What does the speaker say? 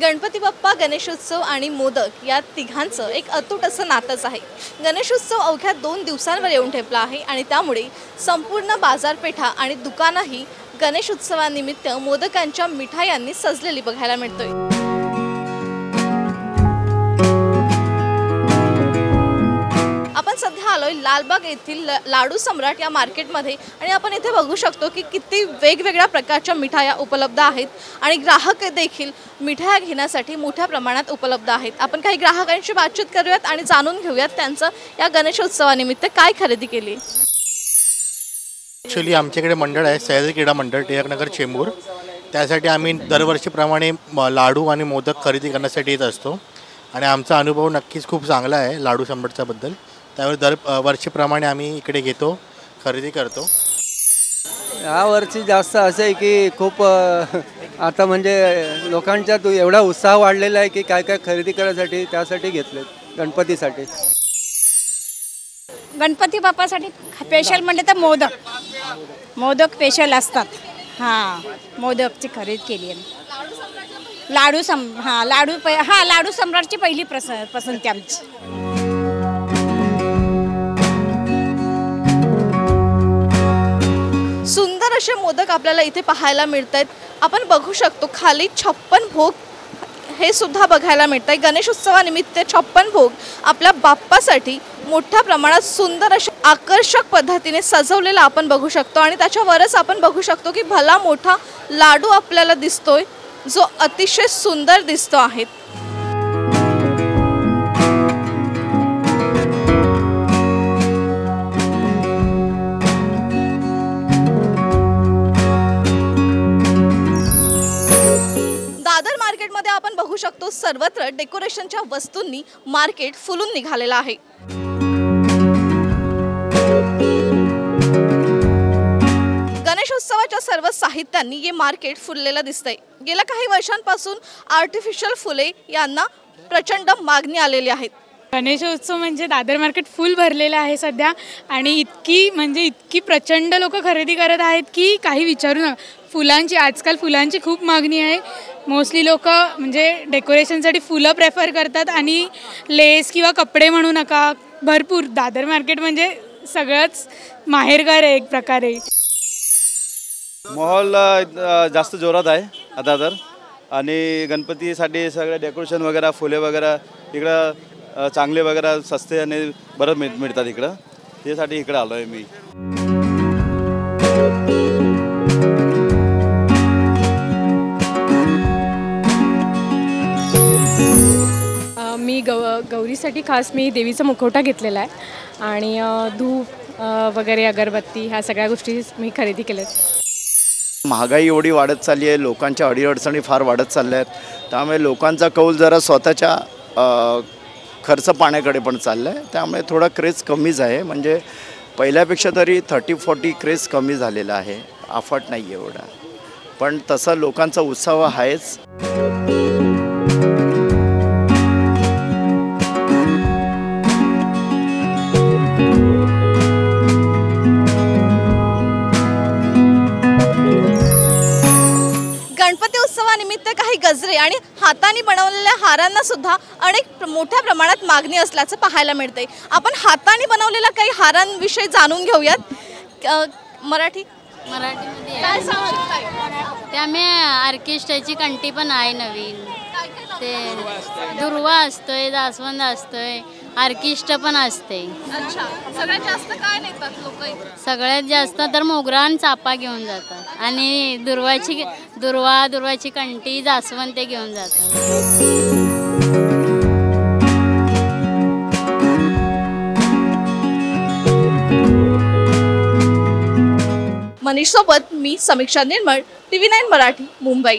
गणपती बाप्पा गणेशोत्सव आणि मोदक या तिघांचं एक अतूट असं नातंच आहे. गणेशोत्सव अवघ्या दोन दिवसांवर येऊन ठेपला आहे आणि त्यामुळे संपूर्ण बाजारपेठा आणि दुकानंही गणेशोत्सवानिमित्त मोदकांच्या मिठायांनी सजलेली बघायला मिळतोय. सध्या आलोय लालबाग येथील ल- लाडू सम्राट या मार्केटमध्ये. आणि आपण इथे बघू शकतो की किती वेगवेगळ्या प्रकारच्या मिठाया उपलब्ध आहेत आणि ग्राहक देखील मिठाया घेण्यासाठी मोठ्या प्रमाणात उपलब्ध आहेत. आपण काही ग्राहकांशी बातचीत करूयात आणि जाणून घेऊयात त्यांचं या गणेशोत्सवानिमित्त काय खरेदी केली. ॲक्च्युली आमच्याकडे मंडळ आहे सह्याद्री क्रीडा मंडळ टिळकनगर चेंबूर. त्यासाठी आम्ही दरवर्षीप्रमाणे लाडू आणि मोदक खरेदी करण्यासाठी येत असतो. आणि आमचा अनुभव नक्कीच खूप चांगला आहे लाडू संबटच्याबद्दल त्यावर दर वर्षीप्रमाणे आम्ही इकडे घेतो खरेदी करतो. यावर्षी जास्त असं आहे की खूप आता म्हणजे लोकांच्यात एवढा उत्साह वाढलेला आहे की काय काय खरेदी करायसाठी त्यासाठी घेतले गणपतीसाठी. गणपती बाप्पासाठी स्पेशल म्हणजे तर मोदक. मोदक स्पेशल असतात. हां मोदकची खरेदी केली आहे. लाडू सम हां लाडू प हां लाडू सम्राटची पहिली प्रस पसंती आमची. असे मोदक आपल्याला इथे पाहायला मिळत आहेत आपण बघू शकतो खाली छप्पन भोग हे सुद्धा बघायला मिळत आहे गणेशोत्सवानिमित्त छप्पन भोग आपल्या बाप्पासाठी मोठ्या प्रमाणात सुंदर अशा आकर्षक पद्धतीने सजवलेला आपण बघू शकतो. आणि त्याच्यावरच आपण बघू शकतो की भला मोठा लाडू आपल्याला दिसतोय जो अतिशय सुंदर दिसतो आहे. सर्वत्र डेकोरेशनच्या वस्तूंनी मार्केट फुलून निघालेलं आहे. गणेशोत्सवाच्या सर्व साहित्यांनी हे मार्केट फुललेलं दिसतंय. गेल्या काही वर्षांपासून आर्टिफिशियल फुले यांना प्रचंड मागणी आलेली आहेत गणेशोत्सव म्हणजे दादर मार्केट फुल भरलेलं आहे सध्या आणि इतकी म्हणजे इतकी प्रचंड लोक खरेदी करत आहेत की काही विचारू नका. फुलांची आजकाल फुलांची खूप मागणी आहे. मोस्टली लोक म्हणजे डेकोरेशनसाठी फुलं प्रेफर करतात आणि लेस किंवा कपडे म्हणू नका. भरपूर. दादर मार्केट म्हणजे सगळंच माहेरघर आहे एक प्रकारे. माहोल जास्त जोरात आहे आता तर. आणि गणपतीसाठी सगळं डेकोरेशन वगैरे फुले वगैरे इकडं चांगले वगैरे सस्ते आणि बरं मिळ मिळतात इकडं. त्यासाठी इकडं आलो आहे मी. गौरीसाठी खास मी देवीचा मुखवटा घेतलेला आहे. आणि धूप वगैरे अगरबत्ती ह्या सगळ्या गोष्टी मी खरेदी केल्यात महागाई एवढी वाढत चालली आहे लोकांच्या अडीअडचणी फार वाढत चालल्या आहेत. त्यामुळे लोकांचा कौल जरा स्वतःच्या खर्च पाण्याकडे पण चालला आहे त्यामुळे थोडा क्रेज कमीच आहे. म्हणजे पहिल्यापेक्षा तरी थर्टी फोर्टी क्रेज कमी झालेला आहे. अफाट नाही आहे एवढा. पण तसा लोकांचा उत्साह आहेच. गणपती उत्सवानिमित्त काही गजरे आणि हाताने बनवलेल्या हारांना सुद्धा अनेक मोठ्या प्रमाणात मागणी असल्याचं पाहायला मिळते आपण हाताने बनवलेल्या काही हारांविषयी जाणून घेऊयात. मराठी? मराठीमध्ये काय सांगताय? त्यामुळे ऑर्केस्ट्राची कंटी पण आहे नवीन. ते दुर्वा असतोय जास्वंद असतोय. ऑर्केस्ट्रा पण असते. अच्छा. सगळ्यात जास्त काय नेतात लोक सगळ्यात जास्त तर मोगरा आणि चापा घेऊन जातात. आणि दुर्वाची दुर्वा दुर्वाची कंटी जास्वंद ते घेऊन जातात. मनीष सोबत मी समीक्षा निर्मळ टीव्ही नाईन मराठी मुंबई.